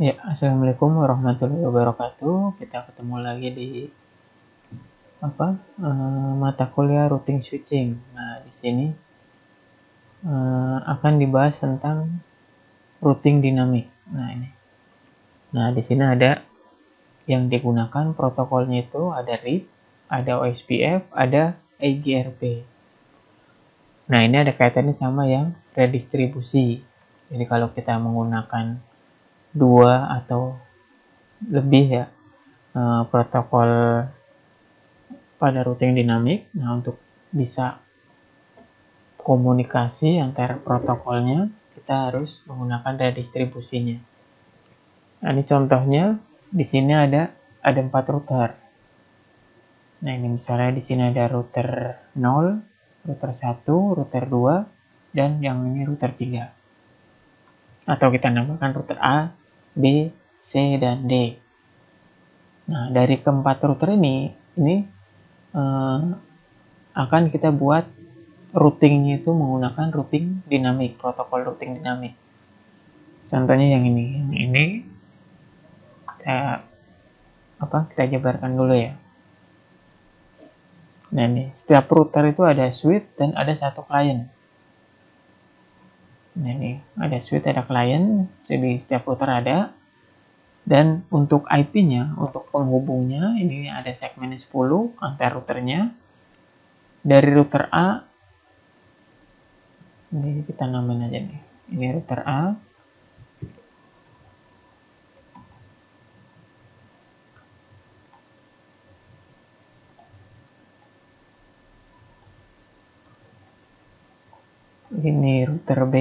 Ya, assalamualaikum warahmatullahi wabarakatuh. Kita ketemu lagi di apa uh, mata kuliah routing switching. Nah, di sini uh, akan dibahas tentang routing dinamik. Nah, ini. Nah, di sini ada yang digunakan protokolnya itu ada RIP, ada OSPF, ada AGRP. Nah, ini ada kaitannya sama yang redistribusi. Jadi kalau kita menggunakan dua atau lebih ya uh, protokol pada routing dinamik. Nah, untuk bisa komunikasi antar protokolnya, kita harus menggunakan redistribusinya. Nah, ini contohnya di sini ada ada empat router. Nah, ini misalnya di sini ada router 0, router 1, router 2, dan yang ini router 3. Atau kita namakan router A, B, C, dan D. Nah, dari keempat router ini, ini uh, akan kita buat routingnya itu menggunakan routing dinamik, protokol routing dinamik. Contohnya yang ini, yang ini kita apa? Kita jabarkan dulu ya. Nah ini, setiap router itu ada switch dan ada satu klien. Ini ada switch, ada klien, jadi setiap router ada. Dan untuk IP-nya, untuk penghubungnya, ini ada segmen 10 antar routernya. Dari router A, ini kita namain aja nih. Ini router A. ini router B.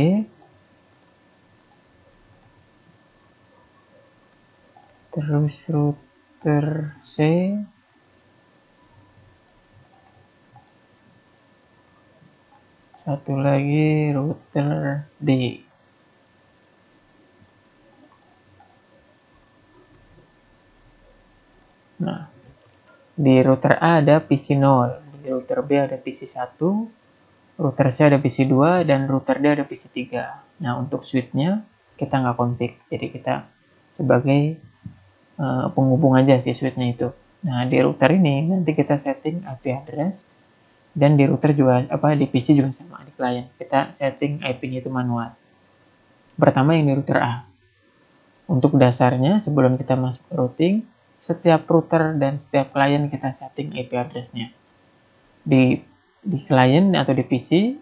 Terus router C. Satu lagi router D. Nah di router A ada PC 0 di router B ada PC 1 router C ada PC 2 dan router D ada PC 3 nah untuk switchnya kita nggak config. Jadi kita sebagai uh, penghubung aja si switchnya itu. Nah di router ini nanti kita setting IP address dan di router juga apa di PC juga sama di klien kita setting IP-nya itu manual. Pertama yang di router A. Untuk dasarnya sebelum kita masuk ke routing setiap router dan setiap klien kita setting IP address-nya. Di di klien atau di PC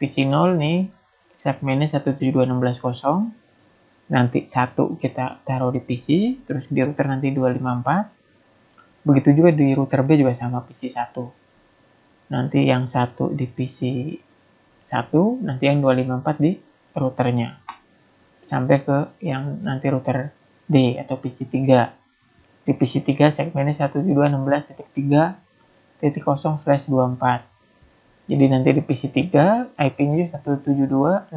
PC 0 nih segmennya 172.16.0 nanti satu kita taruh di PC terus di router nanti 254 begitu juga di router B juga sama PC 1 nanti yang satu di PC 1 nanti yang 254 di routernya. Sampai ke yang nanti router D atau PC 3 di PC 3 segmennya 172.16.3.0/24 jadi nanti di PC 3 IP-nya 172.16.31.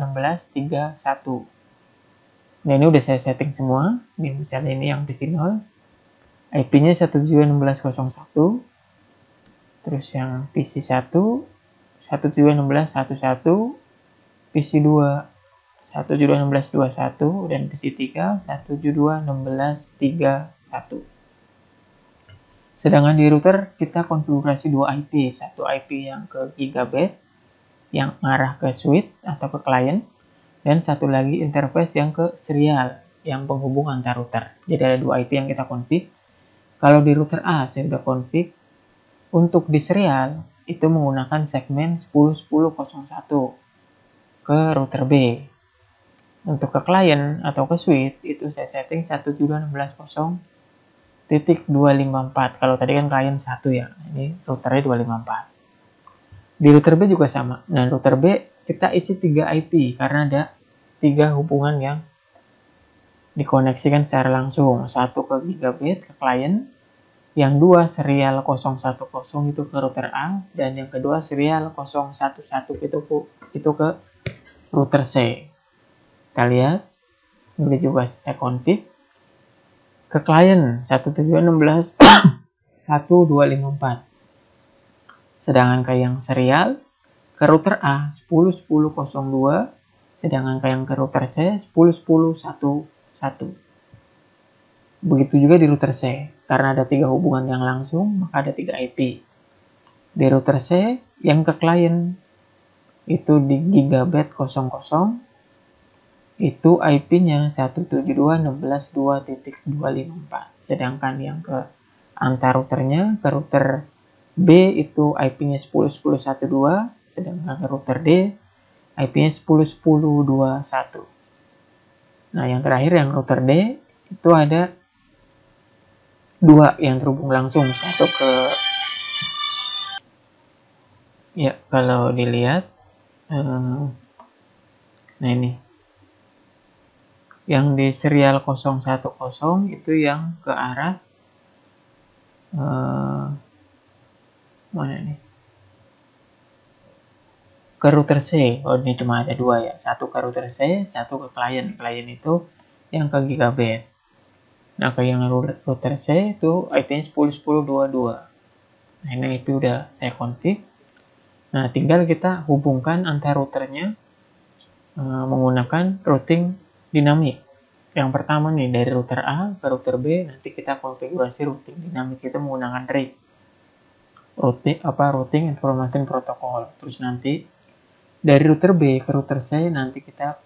Nah ini udah saya setting semua. Ini misalnya ini yang PC 0. IP-nya 172.16.01. Terus yang PC 1 172.16.11. PC 2 172.16.21 dan PC 3 172.16.31. Sedangkan di router kita konfigurasi dua IP, satu IP yang ke gigabit yang mengarah ke switch atau ke klien dan satu lagi interface yang ke serial yang penghubung antar router. Jadi ada dua IP yang kita config. Kalau di router A saya sudah config untuk di serial itu menggunakan segmen 10.10.01 ke router B. Untuk ke klien atau ke switch itu saya setting 172.16.0 titik 254 kalau tadi kan klien satu ya ini routernya 254 di router B juga sama. Nah router B kita isi 3 IP karena ada tiga hubungan yang dikoneksikan secara langsung. Satu ke gigabit ke klien yang dua serial 010 itu ke router A dan yang kedua serial 011 itu ke, itu ke router C. Kita lihat. Ini juga saya config ke klien 1716 1254. Sedangkan ke yang serial ke router A 101002 sedangkan ke yang ke router C 101011. begitu juga di router C. Karena ada tiga hubungan yang langsung maka ada tiga IP di router C yang ke klien itu di gigabit 00 itu IP-nya 172.16.2.254 sedangkan yang ke antar routernya ke router B itu IP-nya 10.10.1.2 sedangkan ke router D IP-nya 10.10.2.1 nah yang terakhir yang router D itu ada dua yang terhubung langsung. Satu ke ya kalau dilihat eh, nah ini yang di serial 010 itu yang ke arah uh, mana nih? Ke router C. Oh ini cuma ada dua ya. Satu ke router C satu ke klien. Klien itu yang ke gigabit. Nah ke yang router C itu IP-nya 10.10.22 nah ini itu udah saya config nah tinggal kita hubungkan antar routernya uh, menggunakan routing dinamik. Yang pertama nih dari router A ke router B nanti kita konfigurasi routing dinamik kita menggunakan RIP. Routing apa routing information protocol. Terus nanti dari router B ke router C nanti kita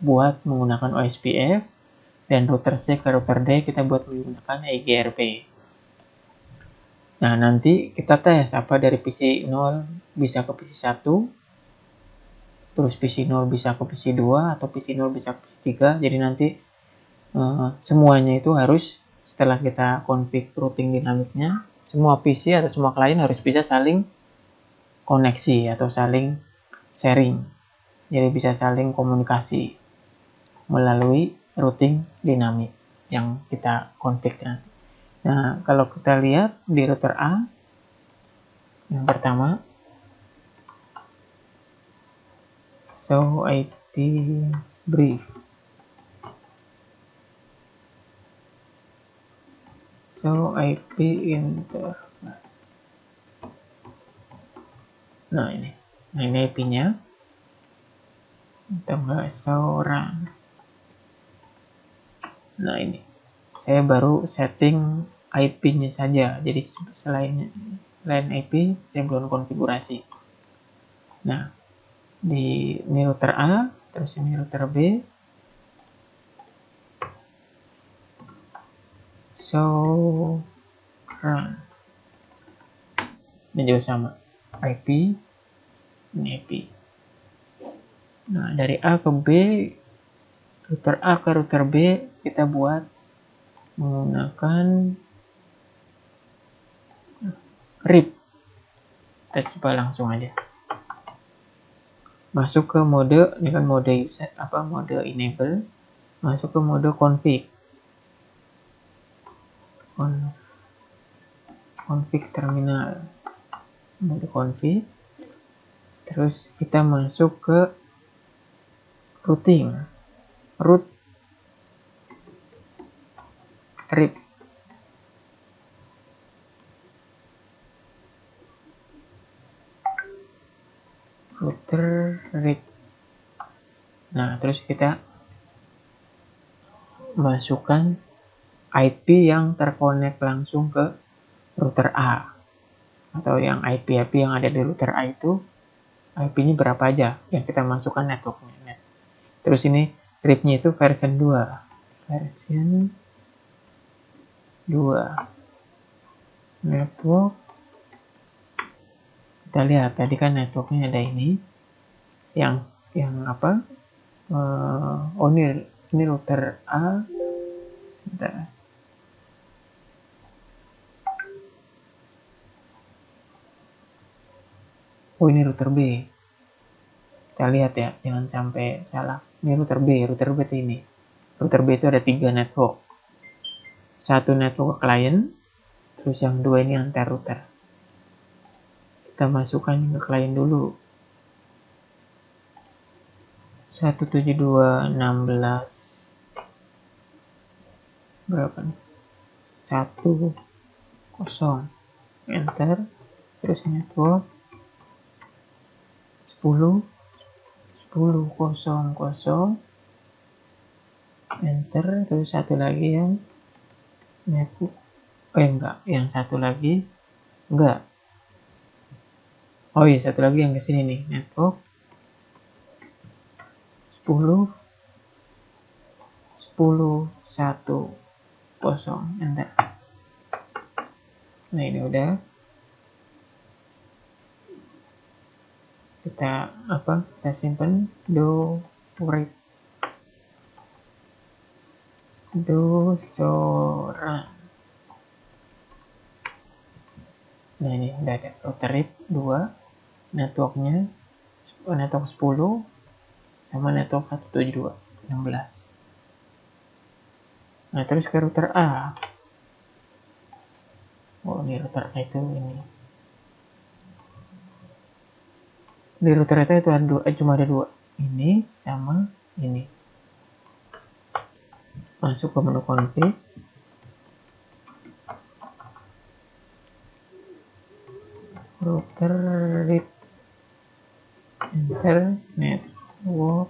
buat menggunakan OSPF dan router C ke router D kita buat menggunakan EGRP. Nah, nanti kita tes apa dari PC 0 bisa ke PC 1 terus PC 0 bisa ke PC 2 atau PC 0 bisa ke PC 3 jadi nanti uh, semuanya itu harus setelah kita config routing dinamiknya semua PC atau semua klien harus bisa saling koneksi atau saling sharing. Jadi bisa saling komunikasi melalui routing dinamik yang kita config nanti. Nah kalau kita lihat di router A yang pertama show IP brief. Show IP inter nah ini. Nah ini IP nya atau enggak seorang. Nah ini. Saya baru setting IP nya saja. Jadi selain selain IP saya belum konfigurasi. Nah di ini router A terus ini router B. So run. Ini juga sama. IP ini IP nah dari A ke B router A ke router B kita buat menggunakan RIP kita coba langsung aja masuk ke mode dengan mode user apa mode enable. Masuk ke mode config. Con, config terminal. Mode config. Terus kita masuk ke routing. Root. Rip router read nah terus kita masukkan IP yang terkonek langsung ke router A. Atau yang IP-IP yang ada di router A itu IP-nya berapa aja yang kita masukkan networknya terus ini RIP-nya itu version 2 version 2 network kita lihat tadi kan networknya ada ini yang yang apa? Uh, oh ini ini router A. Sebentar. Oh ini router B. Kita lihat ya jangan sampai salah. Ini router B router B ini. Router B itu ada tiga network. Satu network klien terus yang dua ini antar router kita masukkan ke klien dulu. 17216 berapa nih? 1 kosong. Enter. Terus network 10 10 kosong kosong. Enter. Terus satu lagi yang netbook eh enggak. Yang satu lagi enggak oh iya satu lagi yang ke sini nih network. 10 10 1 kosong. Enter nah ini udah. Kita apa kita simpan do read. Do sora nah ini udah ada router RIP 2 networknya network 10 sama network 172 16 nah terus ke router A. Oh ini router A itu ini. Di router A itu ada dua, eh, cuma ada dua. Ini sama ini. Masuk ke menu config router read enter network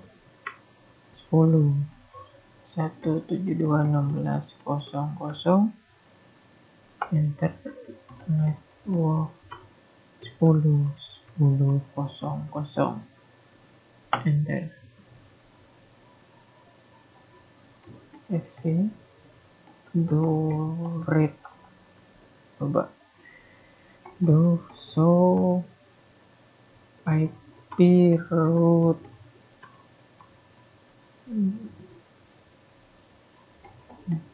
10 1721600 enter network 10 10 00 enter. Fc do read coba. Do so ip root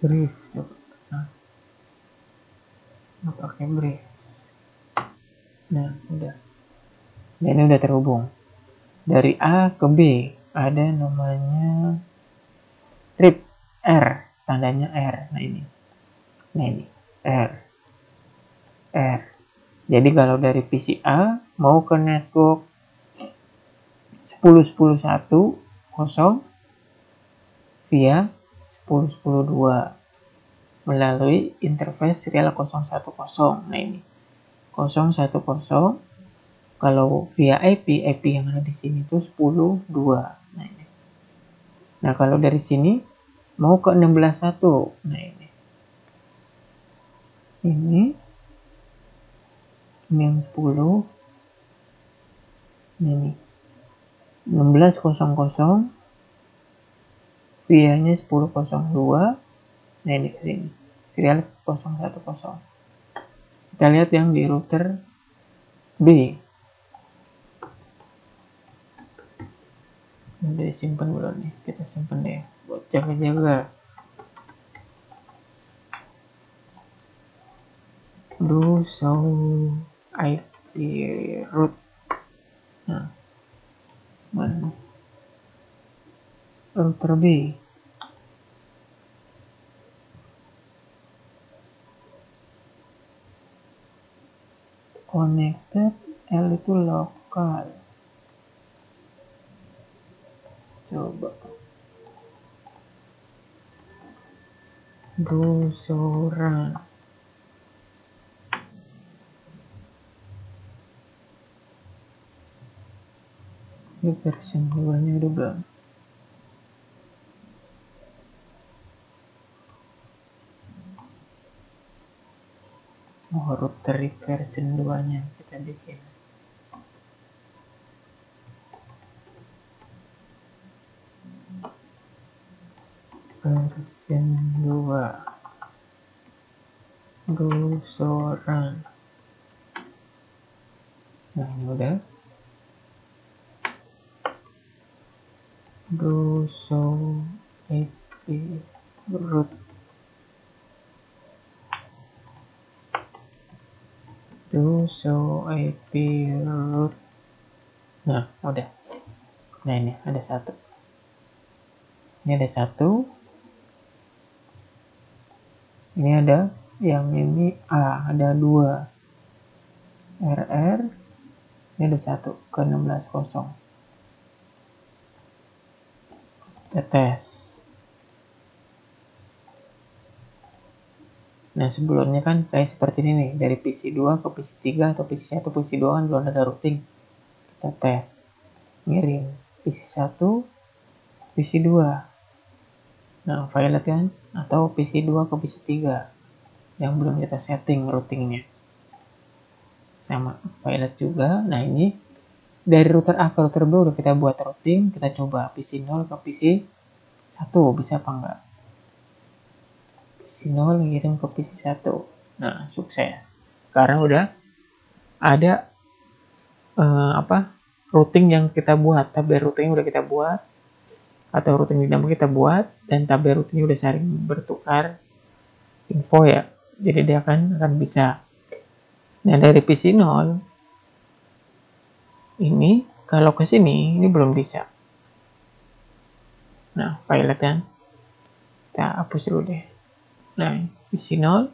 brief nah pakai brief nah udah. Dan ini udah terhubung. Dari A ke B ada namanya trip R tandanya R. Nah ini. Nah ini. R. R. Jadi kalau dari PC A mau ke network 10.10.1 kosong via 10.10.2 melalui interface serial 010 nah ini 010 kalau via IP, IP yang ada di sini itu 10, 2. Nah, ini. Nah, kalau dari sini mau ke 16, 1. Nah, ini. Ini. Ini yang 10. Ini. 1600 via nya 1002 nah ini sini. Serial 010 kita lihat yang di router B. Udah disimpan belum nih? Kita simpan deh buat jaga-jaga. Do so IP root. Nah mana? Router B. Connected L itu lokal. Coba. Gusuran ini versi 2 nya udah belum? Oh router versi 2 nya kita bikin. Versi 2 gusoran nah ini udah guso ip root guso ip root nah udah nah ini ada satu ini ada satu. Ini ada yang ini A ada dua. RR ini ada satu ke 16 kosong. Kita tes. Nah sebelumnya kan kayak seperti ini nih dari PC 2 ke PC 3 atau PC 1 PC 2 kan belum ada routing. Kita tes. Ngirim PC 1 PC 2 Nah, violet kan? Atau PC2 ke PC3. yang belum kita setting routingnya. Sama pilot juga. Nah ini dari router A ke router B udah kita buat routing. Kita coba PC 0 ke PC 1 bisa apa enggak? PC 0 ngirim ke PC 1 nah sukses. Karena udah ada uh, apa? Routing yang kita buat. Tabel routing udah kita buat atau routing dinamo kita buat dan tabel routing udah saling bertukar info ya. Jadi dia akan akan bisa. Nah dari PC 0 ini kalau ke sini ini belum bisa. Nah pilot kan? Kita hapus dulu deh. Nah PC 0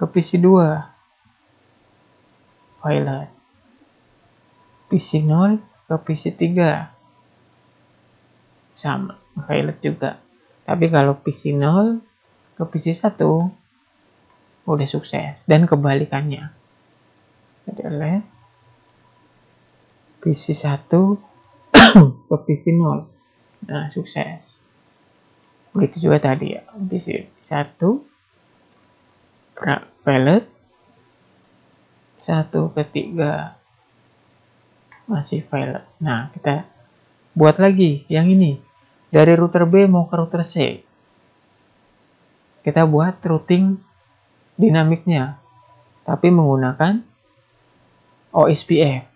ke PC 2 pilot. PC 0 ke PC 3 sama pilot juga. Tapi kalau PC 0 ke PC 1 udah sukses. Dan kebalikannya. Jadi oleh PC 1 ke PC 0 nah sukses. Begitu juga tadi ya. PC 1 pilot 1 ke 3 masih pilot nah kita buat lagi yang ini dari router B mau ke router C. Kita buat routing dinamiknya, tapi menggunakan OSPF.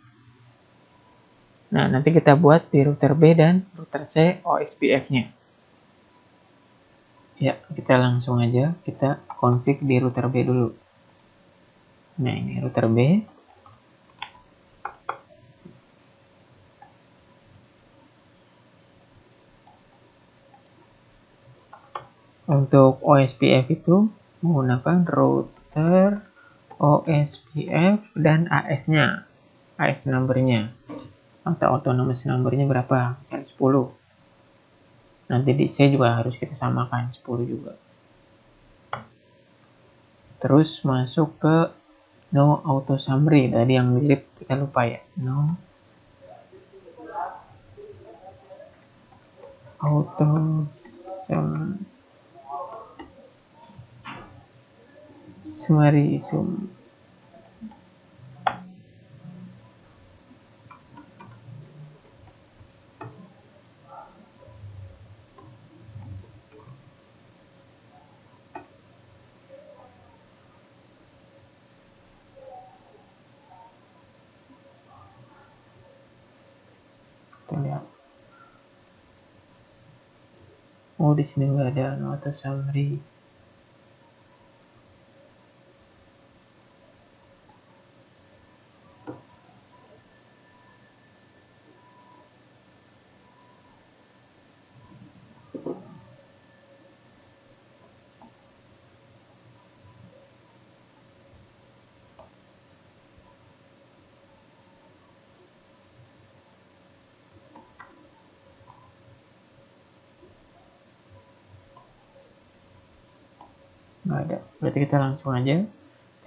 Nah, nanti kita buat di router B dan router C OSPF-nya. Ya, kita langsung aja kita config di router B dulu. Nah, ini router B. Untuk OSPF itu menggunakan router OSPF dan AS-nya, AS number-nya atau autonomous number-nya berapa? Misalnya 10. Nanti di C juga harus kita samakan 10 juga. Terus masuk ke no auto summary tadi yang mirip kita lupa ya. No auto summary Lihat. Oh di sini nggak ada note summary nggak ada berarti kita langsung aja.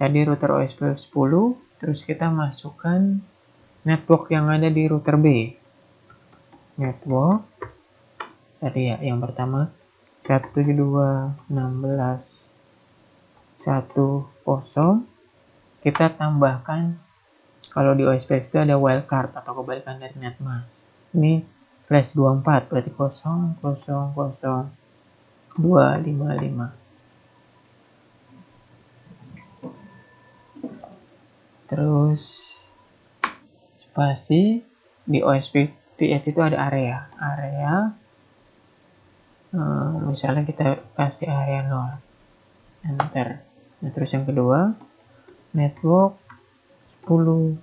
Tadi router OSPF 10 terus kita masukkan network yang ada di router B. Network. Tadi ya yang pertama. 172.16.10 kita tambahkan kalau di OSPF itu ada wildcard atau kebalikan dari netmask. Ini slash 24 berarti 0 0 0 255 terus spasi di OSPF itu ada area. Area hmm, misalnya kita kasih area 0 enter. Nah, terus yang kedua network 10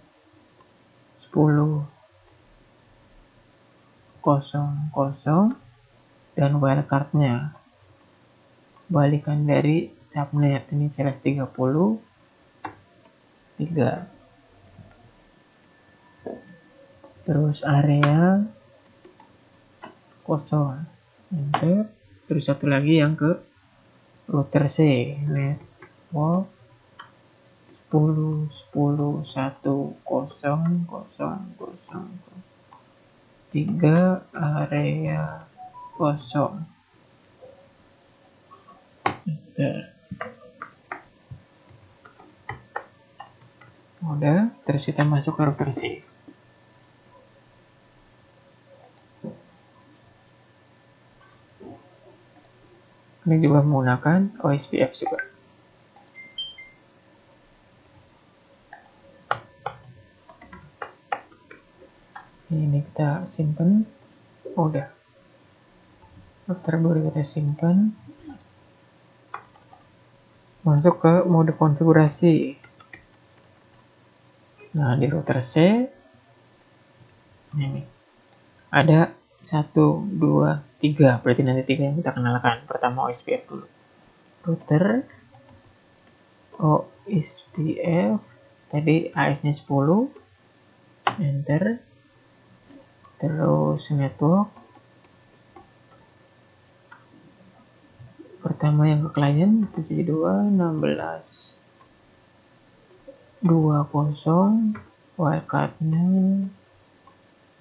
10 kosong kosong. Dan wildcardnya. Balikan dari subnet ini jelas 30 3 terus area kosong. Enter. Terus satu lagi yang ke router C network 10 10 1 kosong kosong kosong. 3 area kosong. Enter Udah, terus kita masuk ke C. Ini juga menggunakan OSPF juga. Ini kita simpan. udah. Router baru kita simpan masuk ke mode konfigurasi nah di router C. Ini. Ada 1, 2, 3 berarti nanti tiga yang kita kenalkan. Pertama OSPF dulu. Router. OSPF tadi AS nya 10 enter. Terus network. Pertama yang ke klien 72 16 20 wildcardnya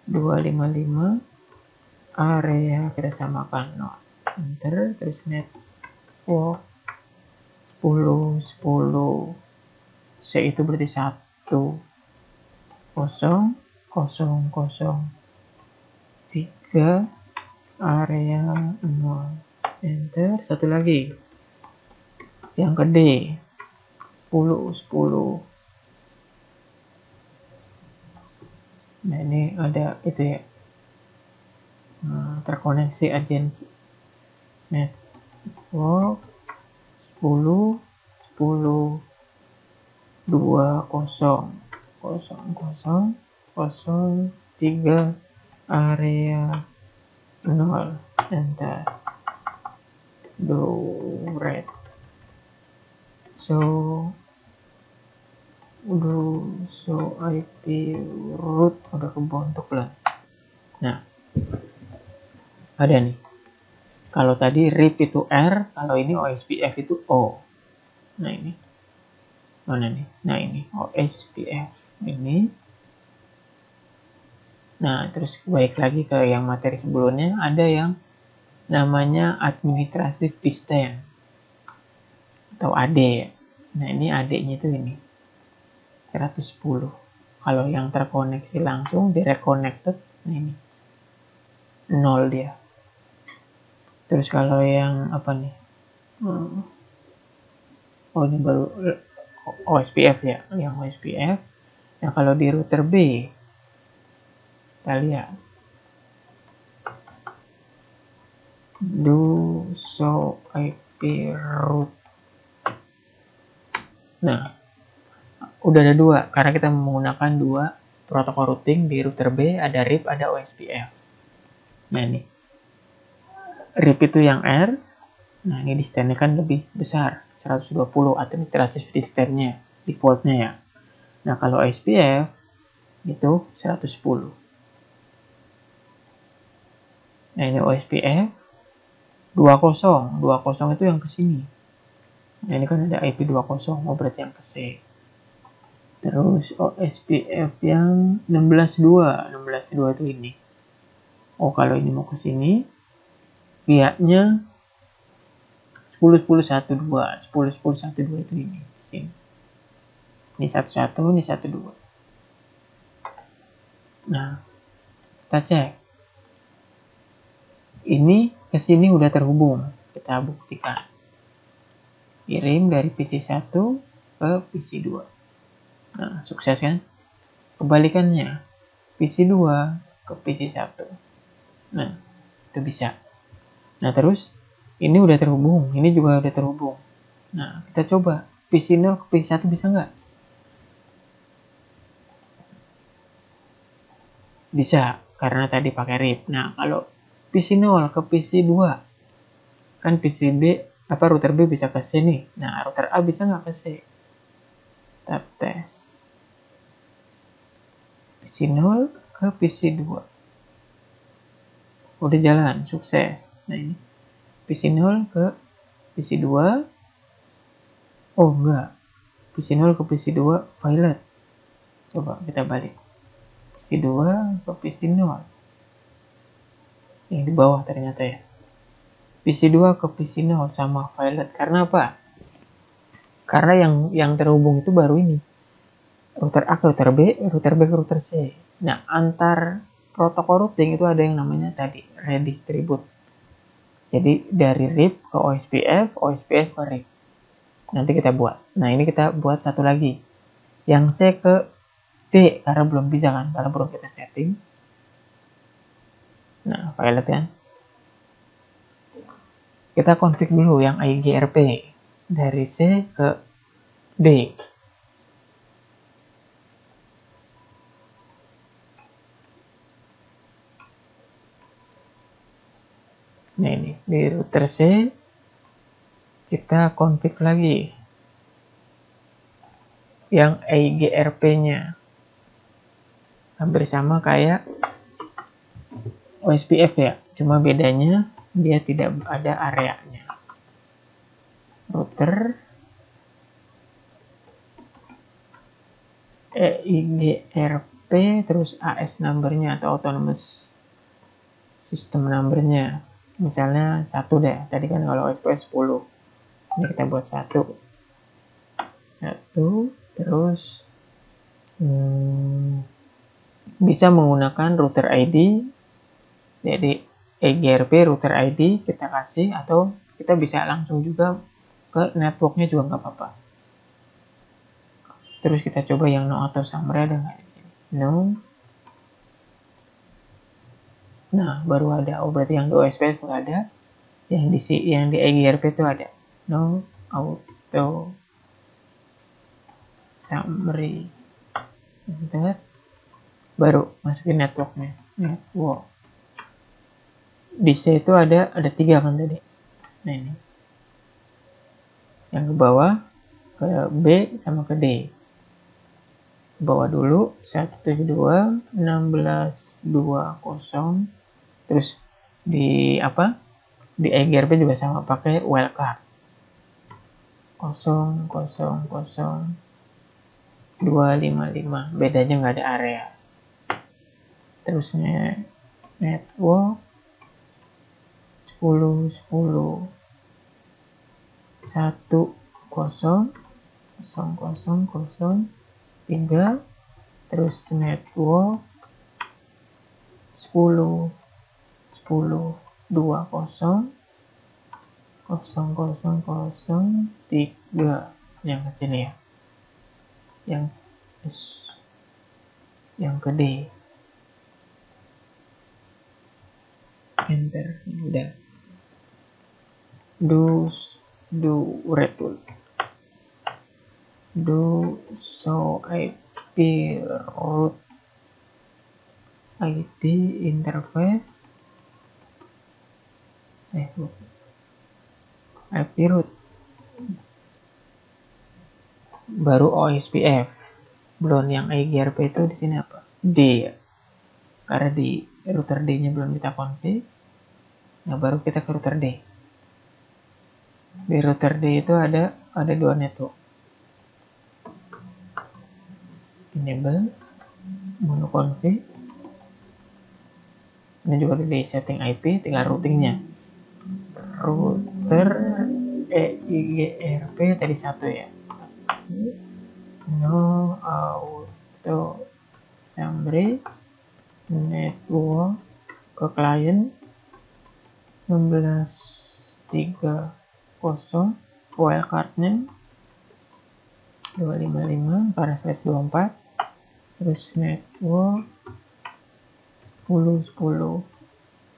255 area kita samakan no. enter terus network 10 10 C itu berarti 1 kosong kosong kosong. 3 area 0 enter satu lagi. Yang gede 10 10 nah ini ada itu ya. Nah, terkoneksi agensi. Network 10 10 2 kosong. Kosong kosong kosong 3 area 0 enter. Do red. So do so IP root udah kebentuk lah. Nah ada nih. Kalau tadi RIP itu R kalau ini OSPF itu O. Nah ini. Mana nih? Nah ini. OSPF ini. Nah terus baik lagi ke yang materi sebelumnya ada yang namanya administratif pisten atau AD ya. Nah ini AD-nya itu ini 110. Kalau yang terkoneksi langsung direct connected, nah ini 0 dia. Terus kalau yang apa nih? Hmm. Oh ini baru OSPF ya, yang OSPF. Nah kalau di router B, kita lihat do so IP root. Nah, udah ada dua karena kita menggunakan dua protokol routing di router B ada RIP ada OSPF. Nah ini RIP itu yang R. Nah ini di kan lebih besar 120 administratif di stand-nya defaultnya ya. Nah kalau OSPF itu 110. Nah ini OSPF 20 20 itu yang ke sini nah ini kan ada IP 20 oh berarti yang ke C terus OSPF yang 162 162 itu ini oh kalau ini mau ke sini pihaknya 10 10 1 2 10 10 1 2 itu ini sini ini 11 ini 12 nah kita cek ini ke sini udah terhubung. Kita buktikan. Kirim dari PC1 ke PC2. Nah, sukses kan? Kebalikannya, PC2 ke PC1. Nah, itu bisa. Nah, terus ini udah terhubung, ini juga udah terhubung. Nah, kita coba PC0 ke PC1 bisa nggak? Bisa, karena tadi pakai RIP. Nah, kalau PC0 ke PC2, kan PC B, apa router B bisa ke C nih. Nah, router A bisa nggak ke C? Tab test. PC0 ke PC2 udah jalan sukses nah ini PC0 ke PC2 oh enggak PC0 ke PC2 violet coba kita balik PC2 ke PC0 yang di bawah ternyata ya PC2 ke PC0 sama violet karena apa? karena yang yang terhubung itu baru ini router A ke router B, router B ke router C. Nah, antar protokol routing itu ada yang namanya tadi redistribute. Jadi dari RIP ke OSPF, OSPF ke RIP. Nanti kita buat. Nah, ini kita buat satu lagi. Yang C ke D karena belum bisa kan, karena belum kita setting. Nah, pilot ya. Kita config dulu yang IGRP dari C ke D. Nah ini, di router C kita config lagi yang IGRP-nya. Hampir sama kayak OSPF ya, cuma bedanya dia tidak ada areanya. Router EIGRP terus AS numbernya atau autonomous system numbernya misalnya satu deh. Tadi kan kalau SQL 10 ini kita buat satu. Satu terus hmm, bisa menggunakan router ID jadi EGRP router ID kita kasih atau kita bisa langsung juga ke networknya juga nggak apa-apa. Terus kita coba yang no auto summary ada nggak? No Nah, baru ada. Berarti yang di OSP itu ada. Yang di yang di EGRP itu ada. No auto summary. Enter. Baru masukin networknya. Network. Di itu ada ada tiga kan tadi. Nah ini. Yang ke bawah ke B sama ke D. Bawah dulu 172 16 20 terus di apa di EGRP juga sama pakai wildcard 0 0 0 255 bedanya nggak ada area. Terusnya network. 10 10 1 0 0 0 0 3 terus network. 10 10 20 0 0 0 3 yang ke sini ya. Yang yang ke D. Enter. Udah. Do do return do so IP root ID interface eh IP root baru OSPF belum yang IGRP itu di sini apa? D ya. Karena di router D nya belum kita config nah baru kita ke router D. Di router D itu ada ada dua network. Enable mono config ini juga di setting IP tinggal routingnya router EIGRP tadi satu ya? No auto summary network ke klien 1630 wildcardnya 255 para slash 24 terus network 10 10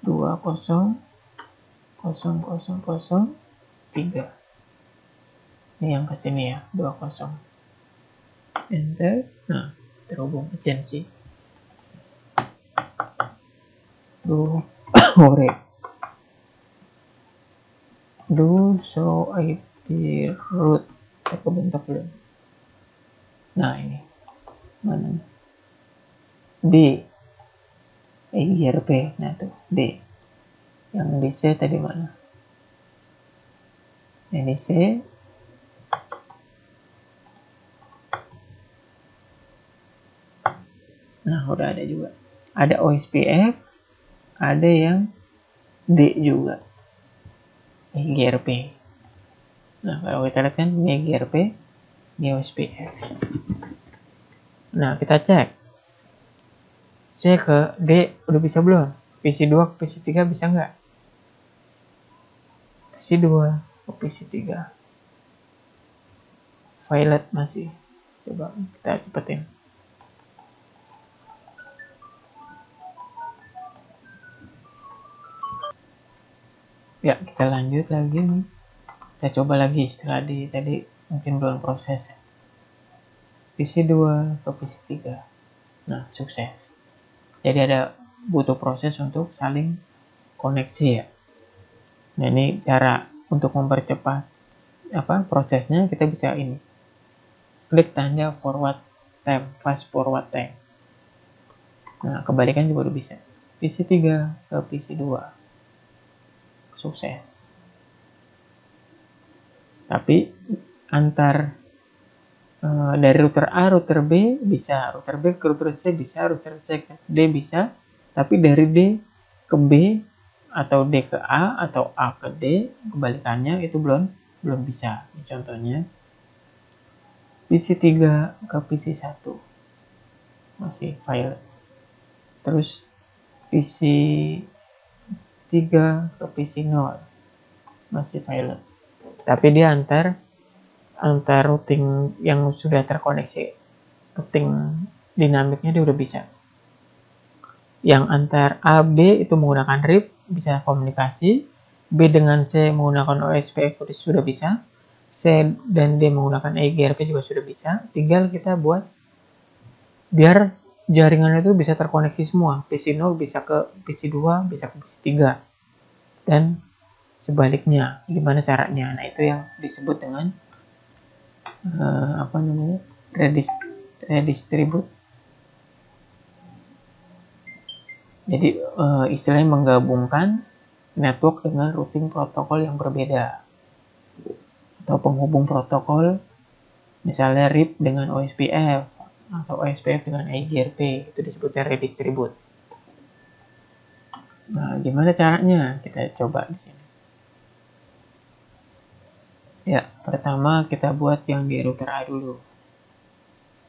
20 0003 ini yang ke sini ya 20 enter. Nah terhubung agensi. Do hore. Do show IP root. Saya kebentuk belum nah ini. Mana? D EIRP nah tuh D yang di C tadi mana ini nah udah ada juga ada OSPF ada yang D juga GRP nah kalau kita lihat kan ini GRP ini OSPF Nah, kita cek. C ke D udah bisa belum? PC2 ke PC3 bisa nggak? PC2 ke PC3. Violet masih. Coba kita cepetin. Ya, kita lanjut lagi nih. Kita coba lagi setelah di tadi mungkin belum proses. PC2 ke PC3. Nah, sukses. Jadi ada butuh proses untuk saling koneksi ya. Nah, ini cara untuk mempercepat apa prosesnya kita bisa ini. Klik tanda forward time, fast forward time. Nah, kebalikan juga bisa. PC3 ke PC2. Sukses. Tapi antar uh, dari router A router B bisa router B ke router C bisa router C ke D bisa tapi dari D ke B atau D ke A atau A ke D kebalikannya itu belum belum bisa. Contohnya. PC 3 ke PC 1 masih file. Terus PC 3 ke PC 0 masih file. Tapi dia antar antar routing yang sudah terkoneksi. Routing dinamiknya dia udah bisa yang antar A B itu menggunakan RIP bisa komunikasi. B dengan C menggunakan OSPF sudah bisa. C dan D menggunakan EGRP juga sudah bisa. Tinggal kita buat biar jaringan itu bisa terkoneksi semua. PC 0 bisa ke PC 2 bisa ke PC 3 dan sebaliknya. Gimana caranya? Nah itu yang disebut dengan uh, apa namanya redist redistribute jadi uh, istilahnya menggabungkan network dengan routing protokol yang berbeda. Atau penghubung protokol misalnya RIP dengan OSPF atau OSPF dengan IGRP itu disebutnya redistribute. Nah gimana caranya? Kita coba di sini. Ya, pertama kita buat yang di router A dulu.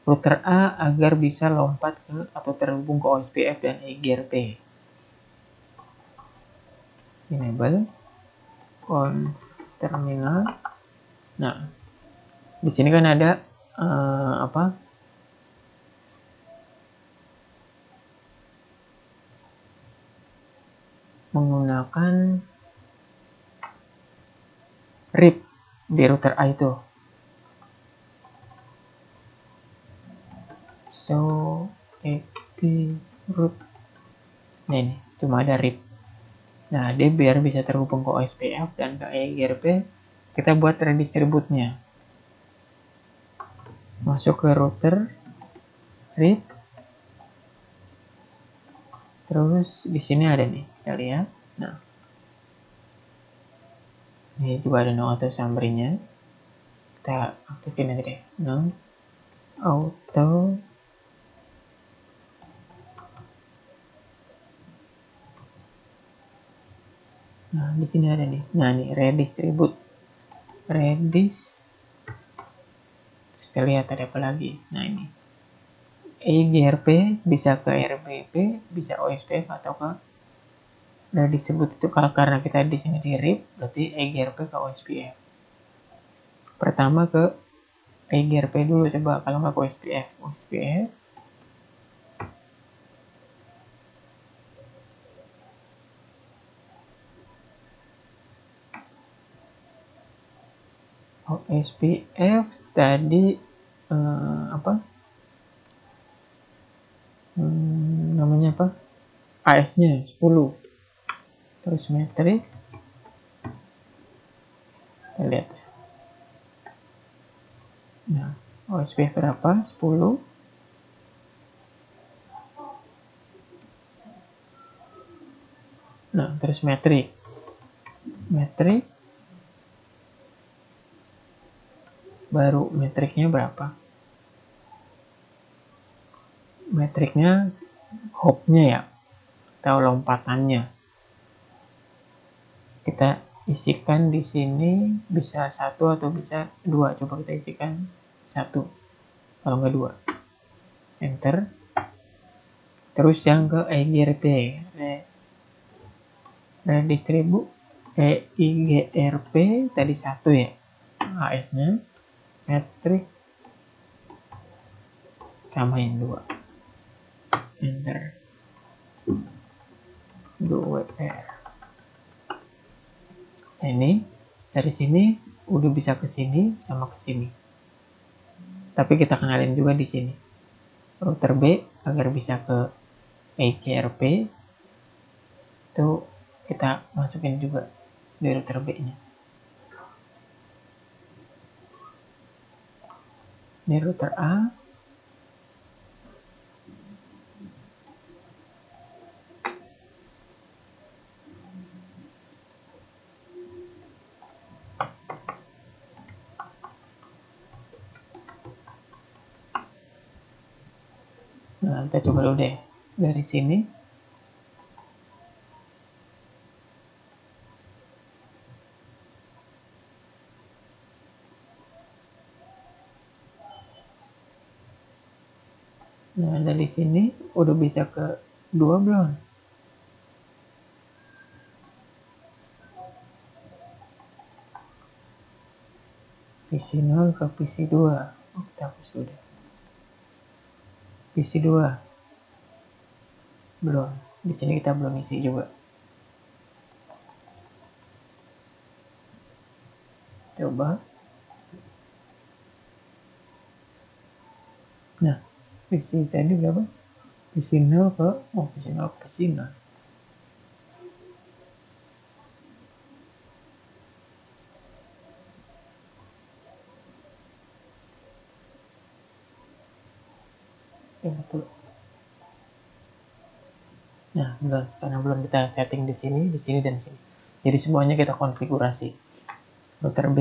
Router A agar bisa lompat ke atau terhubung ke OSPF dan EGRP. Enable on terminal. Nah, di sini kan ada uh, apa? Menggunakan RIP di router A itu. So, ep root. Nah ini, cuma ada RIP. Nah, biar bisa terhubung ke OSPF dan ke EGRP, kita buat redistributnya. Masuk ke router, RIP. Terus di sini ada nih, kita lihat. Nah, ini juga ada no auto summary-nya kita aktifin aja deh no auto nah di sini ada nih. Nah nih redistribute redis. Kita lihat ada apa lagi? Nah ini. EGRP bisa ke RBP bisa OSPF atau ke Nah disebut itu kalau karena kita di sini di RIP berarti EGRP ke OSPF. Pertama ke EGRP dulu coba kalau nggak ke OSPF. OSPF OSPF tadi eh, apa? Hmm, namanya apa? AS nya 10 terus metrik. Kita lihat. Nah OSP berapa? 10 nah terus metrik. Metrik baru metriknya berapa? Metriknya hopnya ya atau lompatannya. Kita isikan di sini bisa satu atau bisa dua. Coba kita isikan satu kalau nggak dua. Enter. Terus yang ke EIGRP redistribu EIGRP tadi satu ya AS nya sama yang dua. Enter. 2 WR nah, ini dari sini udah bisa ke sini sama ke sini. Tapi kita kenalin juga di sini. Router B agar bisa ke EIGRP itu kita masukin juga di router B nya ini router A Nah, kita coba dulu deh dari sini. Nah, dari sini udah bisa ke dua belum? PC 0 ke PC 2. Oh, kita hapus sudah. PC 2. Belum. Di sini kita belum isi juga. Coba. Nah, PC tadi berapa? 0 ke, oh 0 ke 0. Itu. Nah, belum karena belum kita setting di sini, di sini dan di sini. Jadi semuanya kita konfigurasi. Router B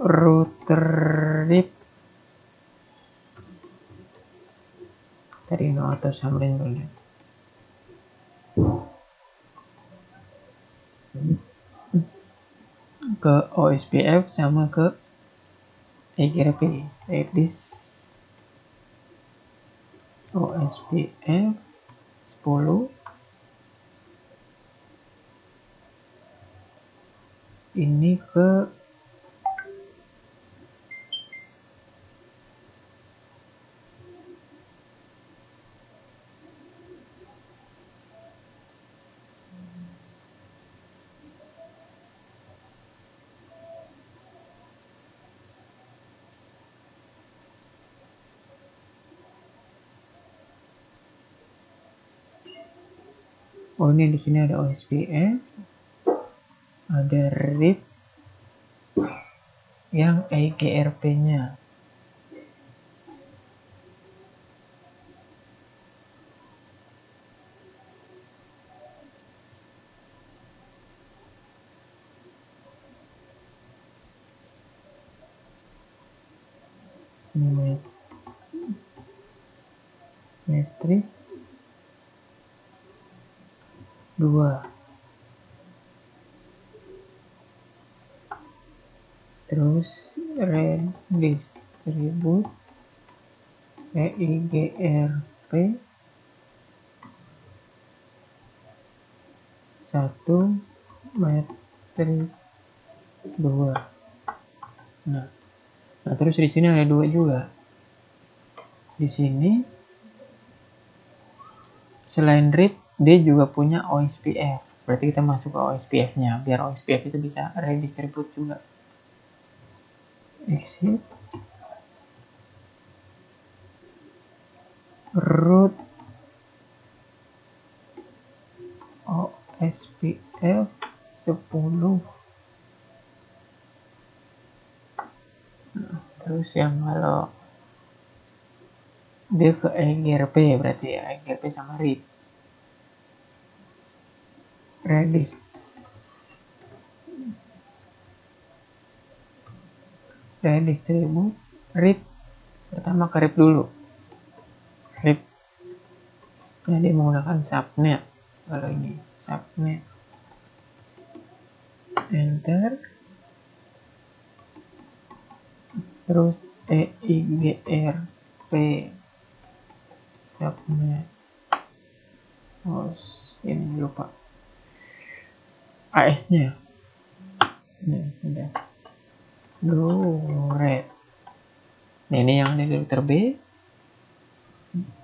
router RIP. Tadi no auto samrin dulu ke OSPF sama ke EGRP this OSPF 10 ini ke Oh ini di sini ada OSPF, ada RIP, yang EGRP-nya. Ini metrik dua terus redistribute EIGRP satu metrik dua. Nah nah terus di sini ada dua juga. Di sini selain read dia juga punya OSPF berarti kita masuk ke OSPF nya biar OSPF itu bisa redistribute juga exit root OSPF 10 nah, terus yang kalau dia ke EGRP berarti ya EGRP sama read. Redis redistribute read pertama ke read dulu. Read jadi menggunakan subnet kalau ini. Subnet. Enter. Terus E I G R P. Subnet. Oh ini lupa. AS nya nah udah go red nah ini yang di router B.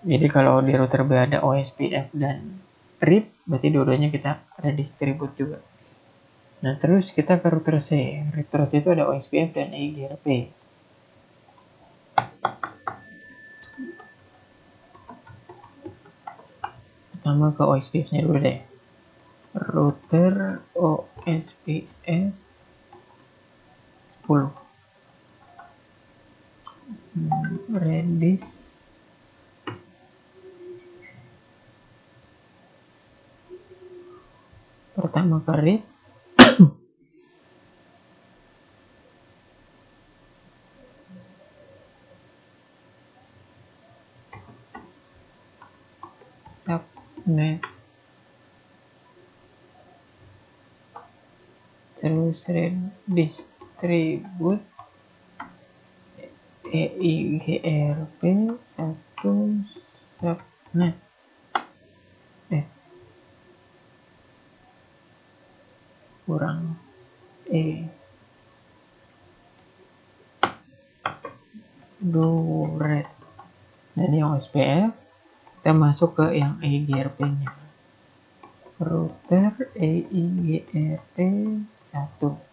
Jadi kalau di router B ada OSPF dan RIP berarti dua-duanya kita ada distribut juga. Nah terus kita ke router C. Router C itu ada OSPF dan EIGRP pertama ke OSPF nya dulu deh. Router OSPF 10 hmm, Redis. Pertama ke read subnet terus distribute EIGRP satu subnet eh. Kurang E. Nah ini yang OSPF kita masuk ke yang EIGRP nya. Router EIGRP 1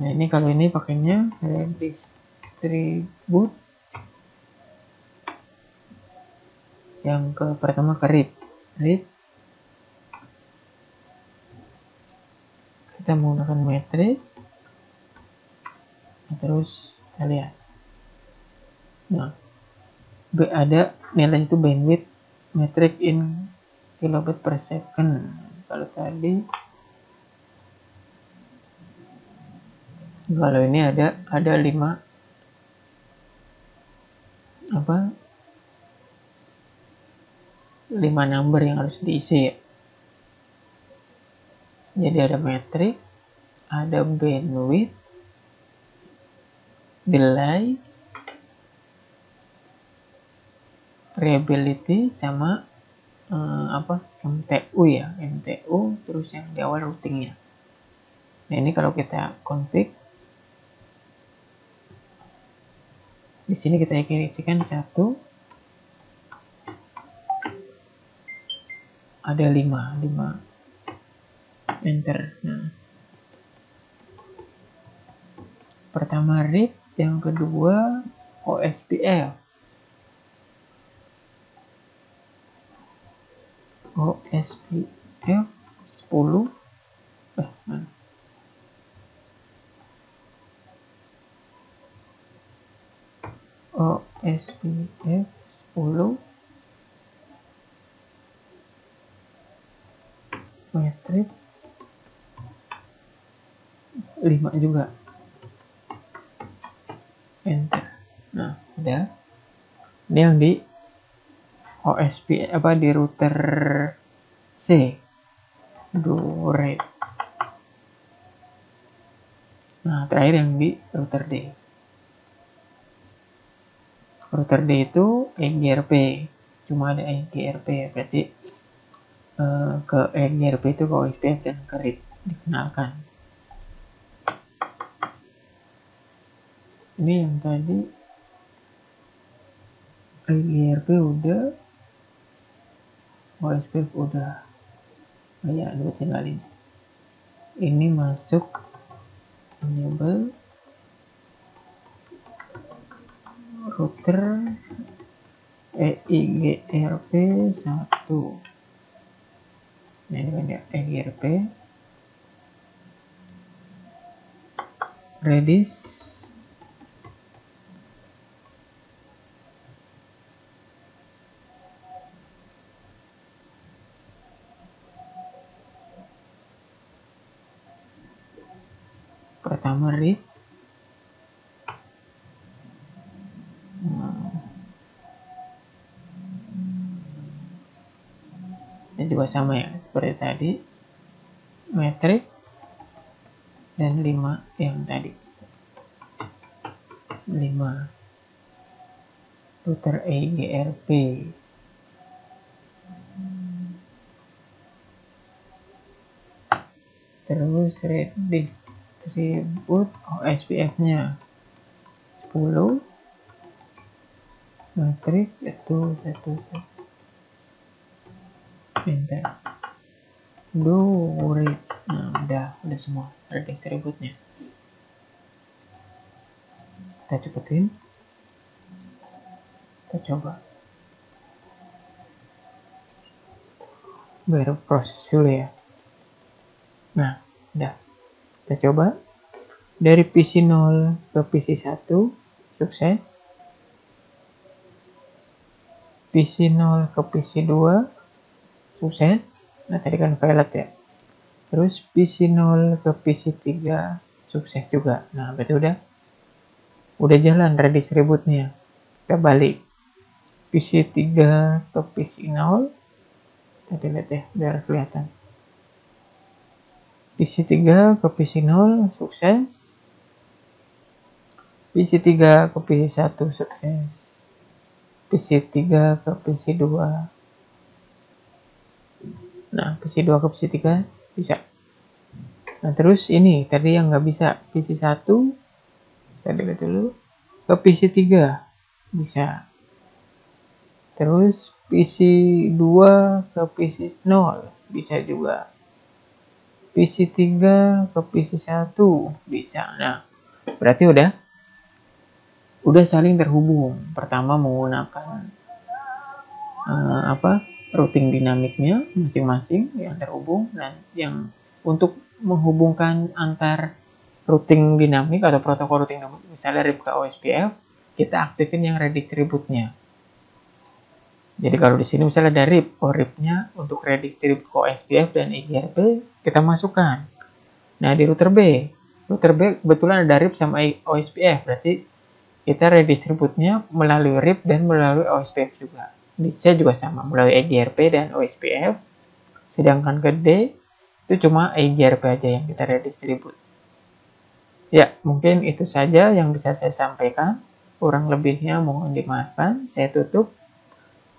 nah ini kalau ini pakainya distribute yang ke pertama ke read read kita menggunakan metrik terus kita lihat. Nah ada nilai itu bandwidth metric in kilobit per second. Kalau tadi kalau ini ada ada 5 apa? 5 number yang harus diisi ya. Jadi ada metrik ada bandwidth delay reliability sama uh, apa? MTU ya. MTU terus yang di awal routingnya. Nah ini kalau kita config di sini kita isikan satu. Ada lima lima. Enter. Nah. Pertama read yang kedua OSPF OSPF 10 eh mana OSPF 10 metrik 5 juga. Enter nah udah ini yang di OSP apa di router C. Do rate nah terakhir yang di router D. Router D itu EGRP cuma ada EGRP berarti uh, ke EGRP itu ke OSPF dan ke RIP dikenalkan ini yang tadi. EGRP udah. OSPF udah. Oh ya lu tinggalin. Ini masuk. Enable. Router. EIGRP 1 nah ini kan ya EIGRP Redis read nah. ini juga sama ya seperti tadi. Metrik dan 5 yang tadi. 5 router EGRP terus distribute OSPF nya 10 metrik itu satu enter do read nah udah udah semua. Ada distributnya kita cepetin. Kita coba. Baru proses dulu ya. Nah, udah. Kita coba. Dari PC 0 ke PC 1, sukses. PC 0 ke PC 2, sukses. Nah, tadi kan violet ya. Terus PC 0 ke PC 3, sukses juga. Nah, berarti udah udah jalan redistributnya. Kita balik. PC 3 ke PC 0. Tadi lihat ya, biar kelihatan PC 3 ke PC 0 sukses PC 3 ke PC 1 sukses PC 3 ke PC 2 nah PC 2 ke PC 3 bisa nah terus ini tadi yang nggak bisa PC 1 tadi dulu ke PC 3 bisa terus PC 2 ke PC 0 bisa juga PC 3 ke PC 1 bisa. Nah, berarti udah udah saling terhubung. Pertama menggunakan uh, apa? routing dinamiknya masing-masing yang terhubung dan yang untuk menghubungkan antar routing dinamik atau protokol routing dinamik misalnya RIP ke OSPF kita aktifin yang redistributnya jadi kalau di sini misalnya ada RIP, oh RIP-nya untuk redistribute ke OSPF dan EGRP kita masukkan. Nah di router B, router B kebetulan ada RIP sama OSPF, berarti kita redistributnya melalui RIP dan melalui OSPF juga. Di C juga sama, melalui EGRP dan OSPF. Sedangkan ke D, itu cuma EGRP aja yang kita redistribut. Ya, mungkin itu saja yang bisa saya sampaikan. Kurang lebihnya mohon dimaafkan. Saya tutup.